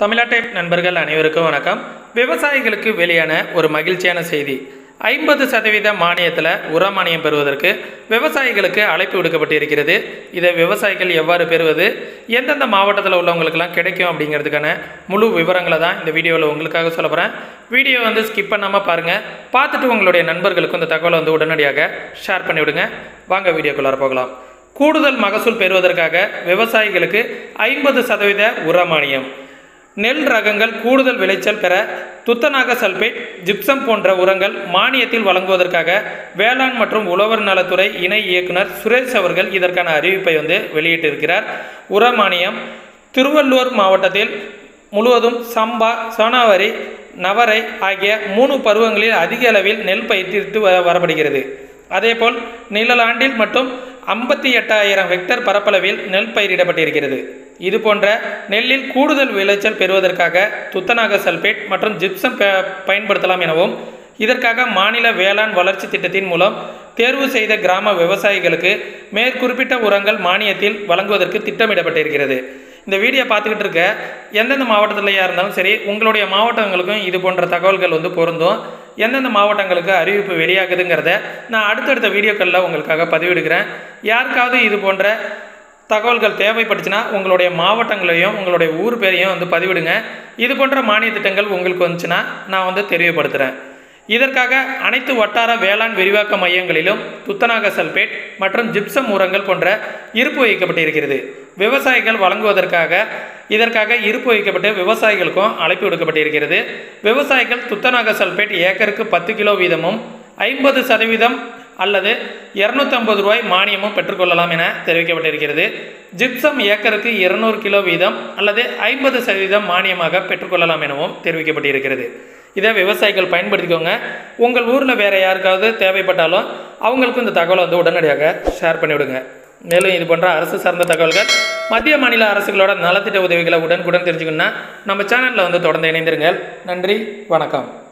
தமிழாட்டை நண்பர்கள் அனைவருக்கும் வணக்கம். விவசாயிகளுக்கு வெளியான ஒரு மகிழ்ச்சியான செய்தி. ஐம்பது சதவீத மானியத்தில் உர மானியம் பெறுவதற்கு விவசாயிகளுக்கு அழைப்பு விடுக்கப்பட்டு இருக்கிறது இதை விவசாயிகள் எவ்வாறு பெறுவது எந்தெந்த மாவட்டத்தில் உள்ளவங்களுக்கெல்லாம் கிடைக்கும் அப்படிங்கிறதுக்கான முழு விவரங்களை தான் இந்த வீடியோவில் உங்களுக்காக சொல்ல போகிறேன் வீடியோ வந்து ஸ்கிப் பண்ணாமல் பாருங்கள் பார்த்துட்டு உங்களுடைய நண்பர்களுக்கும் இந்த தகவலை வந்து உடனடியாக ஷேர் பண்ணிவிடுங்க. வாங்க வீடியோக்குள்ளார போகலாம். கூடுதல் மகசூல் பெறுவதற்காக விவசாயிகளுக்கு ஐம்பது சதவீத உர மானியம். நெல் ரகங்கள் கூடுதல் விளைச்சல் பெற துத்தநாக சல்பேட் ஜிப்சம் போன்ற உரங்கள் மானியத்தில் வழங்குவதற்காக வேளாண் மற்றும் உழவர் நலத்துறை இணை இயக்குனர் சுரேஷ் அவர்கள் இதற்கான அறிவிப்பை வந்து வெளியிட்டிருக்கிறார். உர மானியம் திருவள்ளூர் மாவட்டத்தில் முழுவதும் சம்பா சோனாவரி நவரை ஆகிய மூணு பருவங்களில் அதிக அளவில் நெல் பயிர்த்து வரப்படுகிறது. அதேபோல் நிழலாண்டில் மட்டும் ஐம்பத்தி எட்டாயிரம் ஹெக்டர் பரப்பளவில் நெல் பயிரிடப்பட்டிருக்கிறது. இது போன்ற நெல்லில் கூடுதல் விளைச்சல் பெறுவதற்காக துத்தநாக சல்பேட் மற்றும் ஜிப்சம் ப- பயன்படுத்தலாம் எனவும் இதற்காக மாநில வேளாண் வளர்ச்சி திட்டத்தின் மூலம் தேர்வு செய்த கிராம விவசாயிகளுக்கு மேற்குறிப்பிட்ட உரங்கள் மானியத்தில் வழங்குவதற்கு திட்டமிடப்பட்டிருக்கிறது. இந்த வீடியோ பார்த்துக்கிட்டு இருக்க எந்தெந்த மாவட்டத்திலையாக இருந்தாலும் சரி உங்களுடைய மாவட்டங்களுக்கும் இது போன்ற தகவல்கள் வந்து பொருந்தும். எந்தெந்த மாவட்டங்களுக்கு அறிவிப்பு வெளியாகுதுங்கிறத நான் அடுத்தடுத்த வீடியோக்களில் உங்களுக்காக பதிவிடுகிறேன். யாருக்காவது இது போன்ற தகவல்கள் தேவைப்பட்டுச்சுன்னா உங்களுடைய மாவட்டங்களையும் உங்களுடைய ஊர் பேரையும் வந்து பதிவிடுங்க. இது போன்ற மானிய திட்டங்கள் உங்களுக்கு வந்துச்சுன்னா நான் வந்து தெரியப்படுத்துகிறேன் இதற்காக அனைத்து வட்டார வேளாண் விரிவாக்க மையங்களிலும் துத்தநாக சல்பேட் மற்றும் ஜிப்சம் உரங்கள் போன்ற இருப்பு வைக்கப்பட்டிருக்கிறது. விவசாயிகள் வழங்குவதற்காக இதற்காக இருப்பு வைக்கப்பட்டு விவசாயிகளுக்கும் அழைப்பு விடுக்கப்பட்டிருக்கிறது. விவசாயிகள் துத்தநாக சல்பேட் ஏக்கருக்கு பத்து கிலோ வீதமும் ஐம்பது சதவீதம் அல்லது இரநூத்தம்பது ரூபாய் மானியமும் பெற்றுக்கொள்ளலாம் என தெரிவிக்கப்பட்டிருக்கிறது. ஜிப்சம் ஏக்கருக்கு இருநூறு கிலோ வீதம் அல்லது ஐம்பது சதவீதம் மானியமாக பெற்றுக்கொள்ளலாம் எனவும் தெரிவிக்கப்பட்டிருக்கிறது. இதை விவசாயிகள் பயன்படுத்திக்கோங்க. உங்கள் ஊரில் வேறு யாருக்காவது தேவைப்பட்டாலும் அவங்களுக்கும் இந்த தகவலை வந்து உடனடியாக ஷேர் பண்ணிவிடுங்க. மேலும் இது போன்ற அரசு சார்ந்த தகவல்கள் மத்திய மாநில அரசுகளோட நலத்திட்ட உதவிகளை உடனுக்குடன் தெரிஞ்சுக்கணுன்னா நம்ம சேனலில் வந்து தொடர்ந்து இணைந்திருங்கள். நன்றி வணக்கம்.